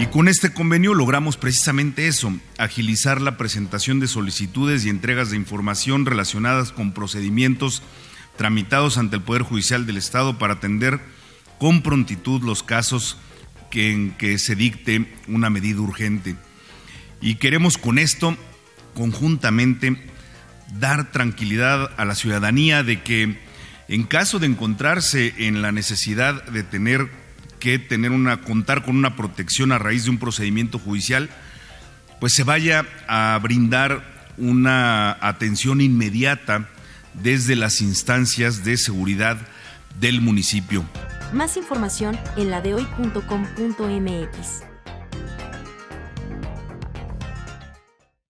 Y con este convenio logramos precisamente eso, agilizar la presentación de solicitudes y entregas de información relacionadas con procedimientos tramitados ante el Poder Judicial del Estado para atender con prontitud los casos que, en que se dicte una medida urgente. Y queremos con esto, conjuntamente, dar tranquilidad a la ciudadanía de que en caso de encontrarse en la necesidad de tener que tener una contar con una protección a raíz de un procedimiento judicial, pues se vaya a brindar una atención inmediata desde las instancias de seguridad del municipio. Más información en ladehoy.com.mx.